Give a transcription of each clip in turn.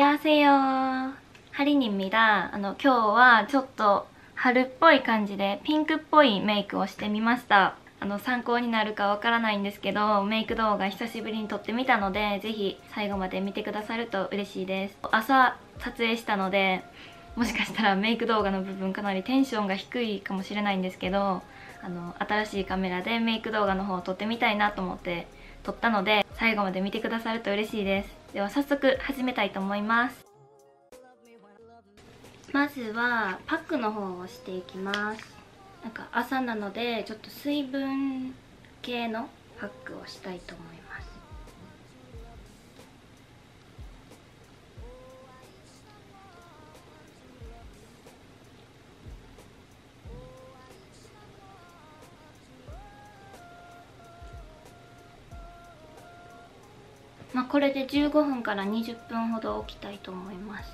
にゃせよハリニンミダあの今日はちょっと春っぽい感じでピンクっぽいメイクをしてみました.あの参考になるかわからないんですけどメイク動画久しぶりに撮ってみたのでぜひ最後まで見てくださると嬉しいです。朝撮影したのでもしかしたらメイク動画の部分かなりテンションが低いかもしれないんですけどあの新しいカメラでメイク動画の方を撮ってみたいなと思って撮ったので最後まで見てくださると嬉しいです。では早速始めたいと思います。まずはパックの方をしていきます。なんか朝なのでちょっと水分系のパックをしたいと思います。これで15分から20分ほど置きたいと思います。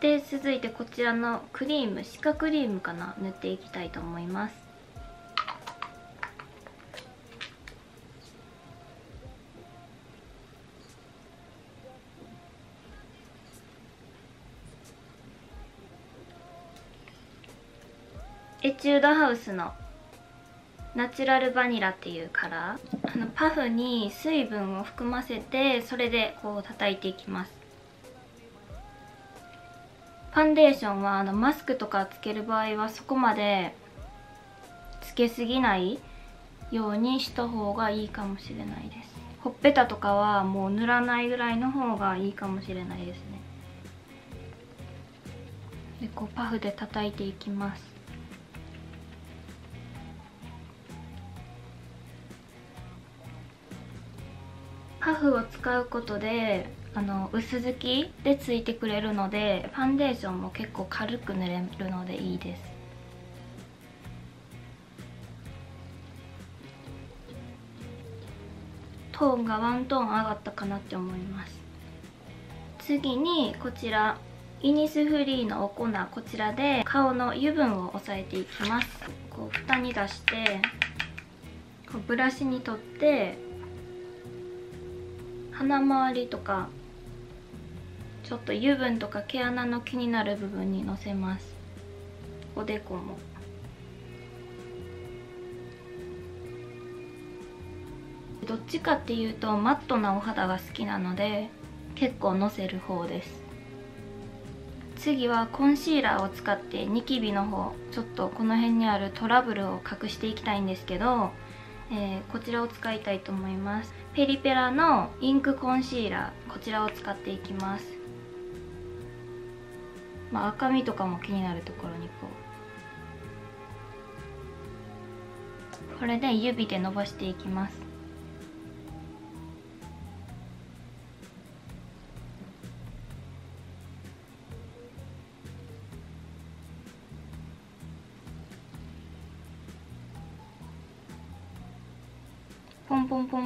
で続いてこちらのクリーム歯科クリームかな？塗っていきたいと思います。エチュードハウスのナチュラルバニラっていうカラー。あのパフに水分を含ませてそれでこう叩いていきます。ファンデーションはあのマスクとかつける場合はそこまでつけすぎないようにした方がいいかもしれないです。ほっぺたとかはもう塗らないぐらいの方がいいかもしれないですね。でこうパフで叩いていきます。フを使うことであの薄付きでついてくれるのでファンデーションも結構軽く塗れるのでいいです。トーンがワントーン上がったかなって思います。次にこちらイニスフリーのお粉こちらで顔の油分を抑えていきます。こう蓋に出してこうブラシに取って鼻周りとかちょっと油分とか毛穴の気になる部分にのせます。おでこも。どっちかっていうとマットなお肌が好きなので結構のせる方です。次はコンシーラーを使ってニキビの方ちょっとこの辺にあるトラブルを隠していきたいんですけど、えー、こちらを使いたいと思います。ペリペラのインクコンシーラーこちらを使っていきます。まあ、赤みとかも気になるところにこう。これで指で伸ばしていきます。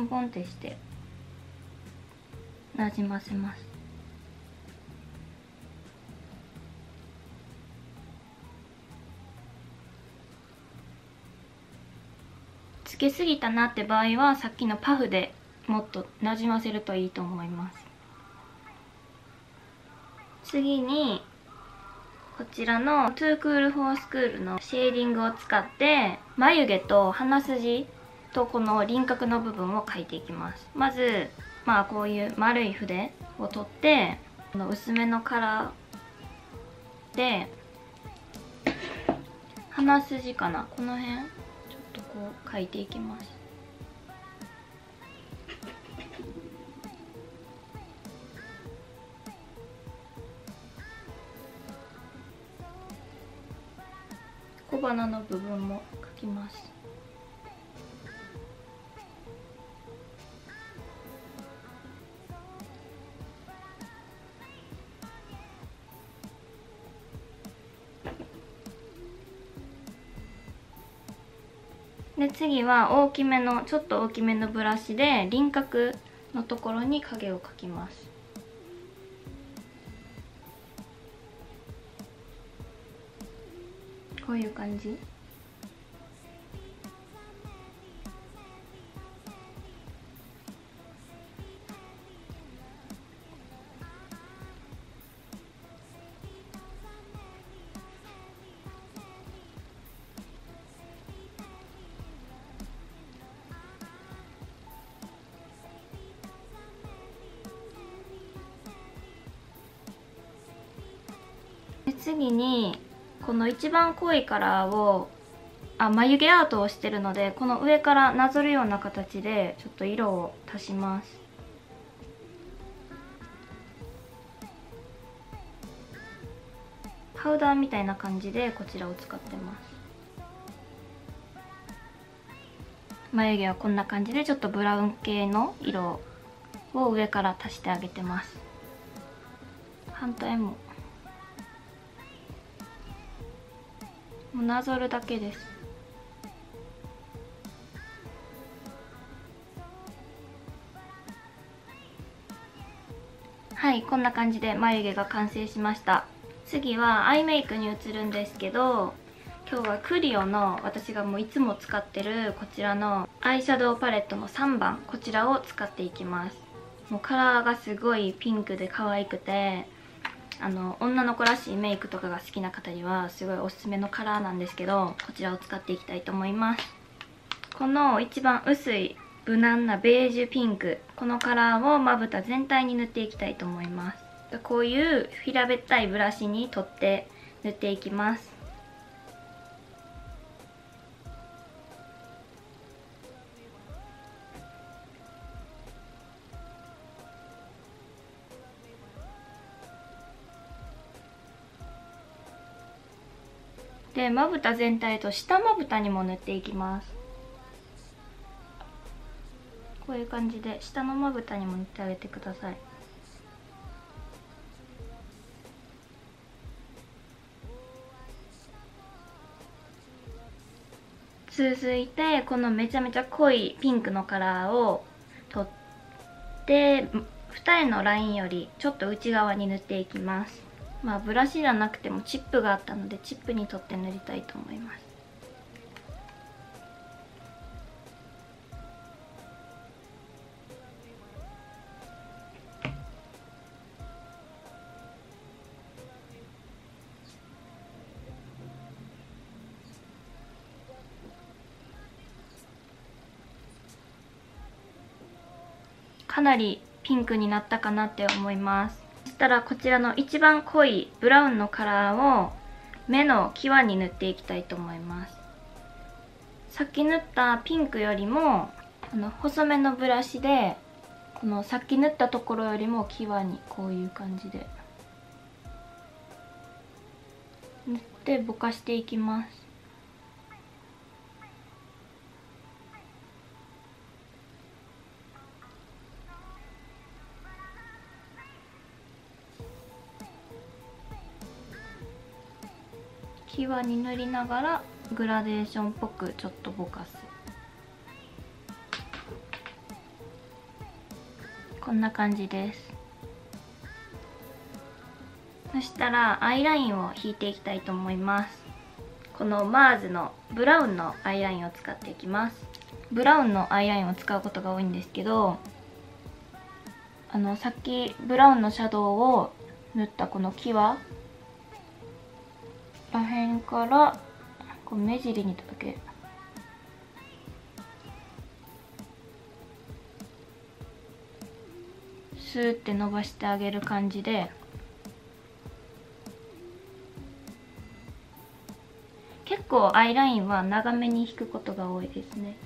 ンポンってしてなじませます。つけすぎたなって場合はさっきのパフでもっとなじませるといいと思います。次にこちらのトゥークールフォースクールのシェーディングを使って眉毛と鼻筋とこの輪郭の部分を描いていきます。まずまあこういう丸い筆を取ってこの薄めのカラーで鼻筋かな？この辺ちょっとこう書いていきます。小鼻の部分も書きます。次は大きめのちょっと大きめのブラシで輪郭のところに影を描きます。こういう感じ。次にこの一番濃いカラーをあ眉毛アートをしてるのでこの上からなぞるような形でちょっと色を足します。パウダーみたいな感じでこちらを使ってます。眉毛はこんな感じでちょっとブラウン系の色を上から足してあげてます。反対ももうなぞるだけです。はいこんな感じで眉毛が完成しました。次はアイメイクに移るんですけど今日はクリオの私がもういつも使ってるこちらのアイシャドウパレットの3番こちらを使っていきます。もうカラーがすごいピンクで可愛くてあの女の子らしいメイクとかが好きな方にはすごいおすすめのカラーなんですけどこちらを使っていきたいと思います。この一番薄い無難なベージュピンク。このカラーをまぶた全体に塗っていきたいと思います。こういう平べったいブラシに取って塗っていきます。でまぶた全体と下まぶたにも塗っていきます。こういう感じで下のまぶたにも塗ってあげてください。続いてこのめちゃめちゃ濃いピンクのカラーを取って二重のラインよりちょっと内側に塗っていきます。まあブラシじゃなくてもチップがあったのでチップに取って塗りたいと思います。かなりピンクになったかなって思います。そしたらこちらの一番濃いブラウンのカラーを目の際に塗っていきたいと思います。さっき塗ったピンクよりもあの細めのブラシでこのさっき塗ったところよりも際にこういう感じで塗ってぼかしていきます。際に塗りながらグラデーションっぽくちょっとぼかす。こんな感じです。そしたらアイラインを引いていきたいと思います。このマーズのブラウンのアイラインを使っていきます。ブラウンのアイラインを使うことが多いんですけどあのさっきブラウンのシャドウを塗ったこの際ら辺からこう目尻にだけスーって伸ばしてあげる感じで結構アイラインは長めに引くことが多いですね。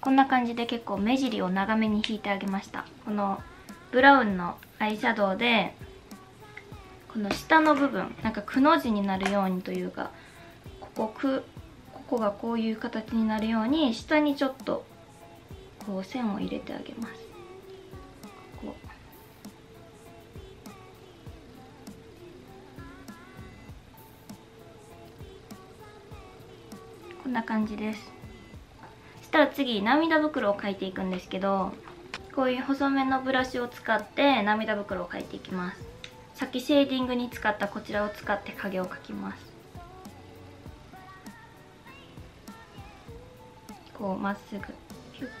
こんな感じで結構目尻を長めに引いてあげました。このブラウンのアイシャドウでこの下の部分なんかくの字になるようにというかここくここがこういう形になるように下にちょっとこう線を入れてあげます。こうこんな感じです。たら次涙袋を描いていくんですけどこういう細めのブラシを使って涙袋を描いていきます。さっきシェーディングに使ったこちらを使って影を描きます。こうまっすぐ。ヒュッて。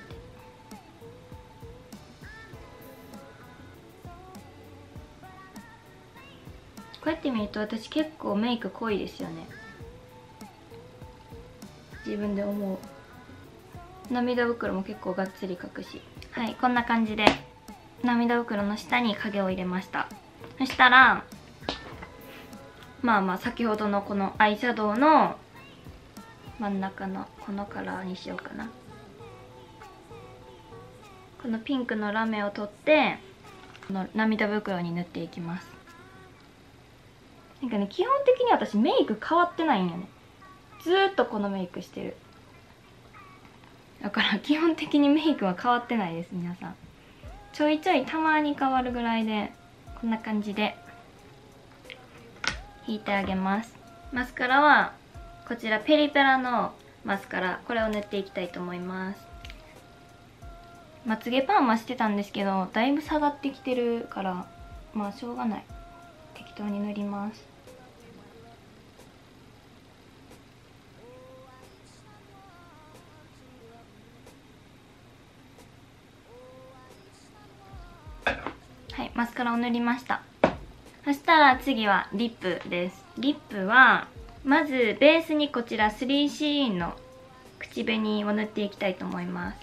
こうやって見ると私結構メイク濃いですよね。自分で思う。涙袋も結構がっつり隠し。はいこんな感じで涙袋の下に影を入れました。そしたらまあまあ先ほどのこのアイシャドウの真ん中のこのカラーにしようかな。このピンクのラメを取ってこの涙袋に塗っていきます。なんかね基本的に私メイク変わってないんよね。ずっとこのメイクしてる。だから基本的にメイクは変わってないです皆さん。ちょいちょいたまに変わるぐらいでこんな感じで引いてあげます。マスカラはこちらペリペラのマスカラ。これを塗っていきたいと思います。まつげパーマしてたんですけどだいぶ下がってきてるからまあしょうがない。適当に塗ります。マスカラを塗りました。そしたら次はリップです。リップはまずベースにこちら 3CE の口紅を塗っていきたいと思います。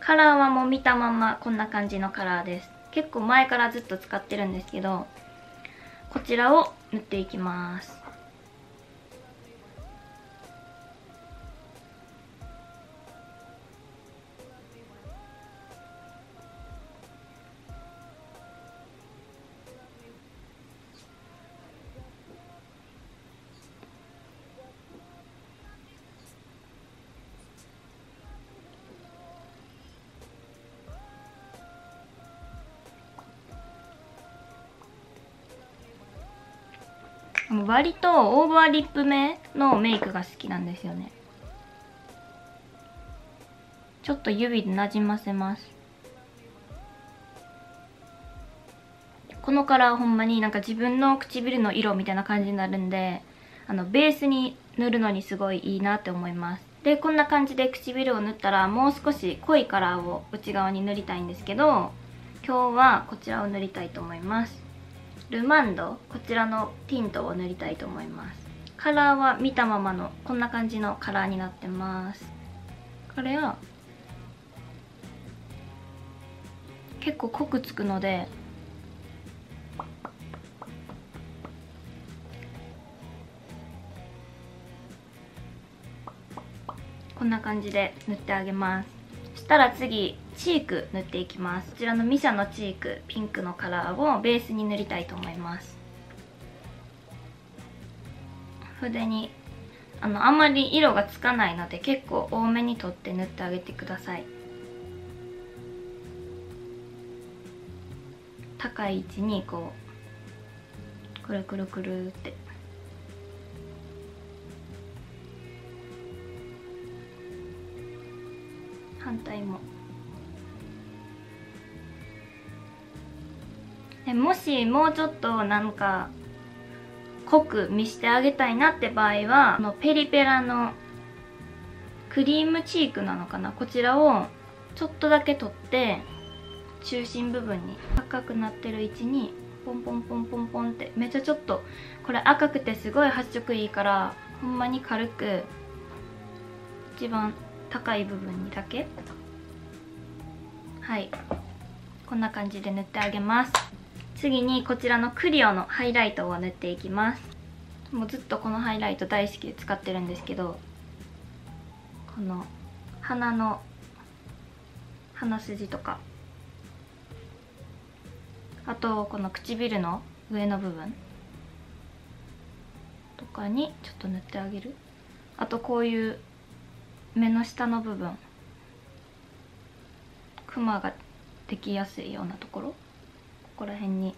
カラーはもう見たままこんな感じのカラーです。結構前からずっと使ってるんですけどこちらを塗っていきます。割とオーバーリップ目のメイクが好きなんですよね。ちょっと指でなじませます。このカラーほんまになんか自分の唇の色みたいな感じになるんであのベースに塗るのにすごいいいなって思います。でこんな感じで唇を塗ったらもう少し濃いカラーを内側に塗りたいんですけど今日はこちらを塗りたいと思います。ルマンドこちらのティントを塗りたいと思います。カラーは見たままのこんな感じのカラーになってます。これは結構濃くつくのでこんな感じで塗ってあげます。そしたら次チーク塗っていきます。こちらのミシャのチークピンクのカラーをベースに塗りたいと思います。筆にあのあんまり色がつかないので結構多めに取って塗ってあげてください。高い位置にこうくるくるくるって。反対も。でもしもうちょっとなんか濃く見してあげたいなって場合はこのペリペラのクリームチークなのかな？こちらをちょっとだけ取って中心部分に赤くなってる位置にポンポンポンポンポンってめっちゃちょっとこれ赤くてすごい発色いいからほんまに軽く一番高い部分にだけはいこんな感じで塗ってあげます。次にこちらのクリオのハイライトを塗っていきます。もうずっとこのハイライト大好きで使ってるんですけどこの鼻の鼻筋とかあとこの唇の上の部分とかにちょっと塗ってあげる。あとこういう目の下の部分クマができやすいようなところ。ここら辺に。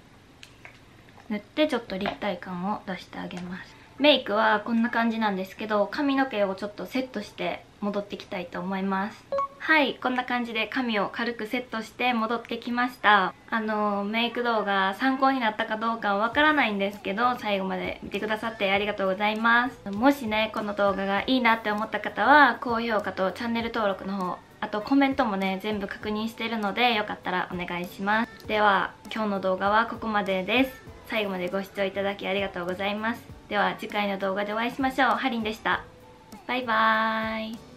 塗ってちょっと立体感を出してあげます。メイクはこんな感じなんですけど髪の毛をちょっとセットして戻ってきたいと思います。はいこんな感じで髪を軽くセットして戻ってきました。あのメイク動画参考になったかどうかはわからないんですけど最後まで見てくださってありがとうございます。もしねこの動画がいいなって思った方は高評価とチャンネル登録の方あとコメントもね全部確認してるのでよかったらお願いします。では今日の動画はここまでです。最後までご視聴いただきありがとうございます。では次回の動画でお会いしましょう。ハリンでした。バイバーイ。